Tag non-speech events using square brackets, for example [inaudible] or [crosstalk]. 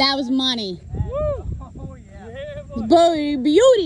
That was money. [laughs] Oh, yeah. Boy, beauty.